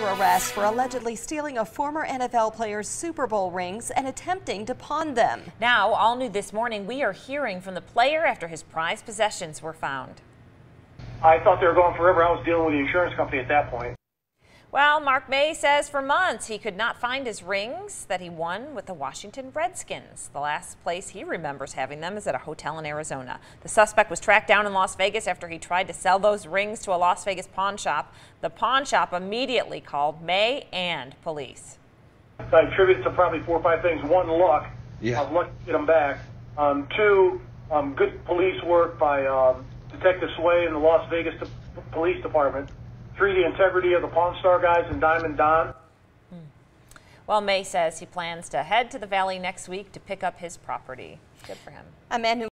under arrest for allegedly stealing a former NFL player's Super Bowl rings and attempting to pawn them. Now, all new this morning, we are hearing from the player after his prized possessions were found. I thought they were going forever. I was dealing with the insurance company at that point. Well, Mark May says for months he could not find his rings that he won with the Washington Redskins. The last place he remembers having them is at a hotel in Arizona. The suspect was tracked down in Las Vegas after he tried to sell those rings to a Las Vegas pawn shop. The pawn shop immediately called May and police. I attribute it to probably four or five things. One, luck. Yeah. Uh, luck to get them back. Um, two, um, good police work by um, Detective Sway and the Las Vegas De- Police Department. Three, the integrity of the Pawn Star guys and Diamond Don. Hmm. Well, May says he plans to head to the valley next week to pick up his property. Good for him. A man who